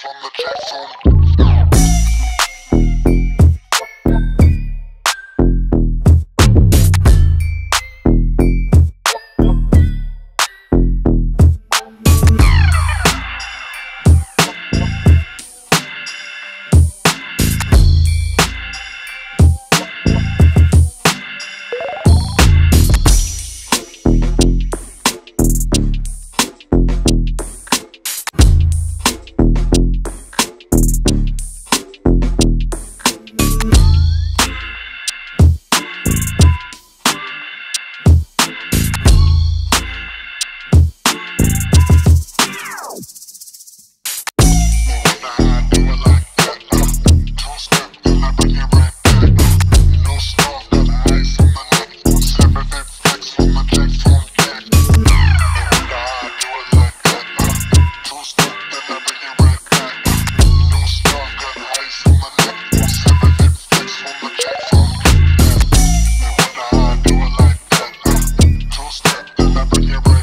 from the platform. Yeah.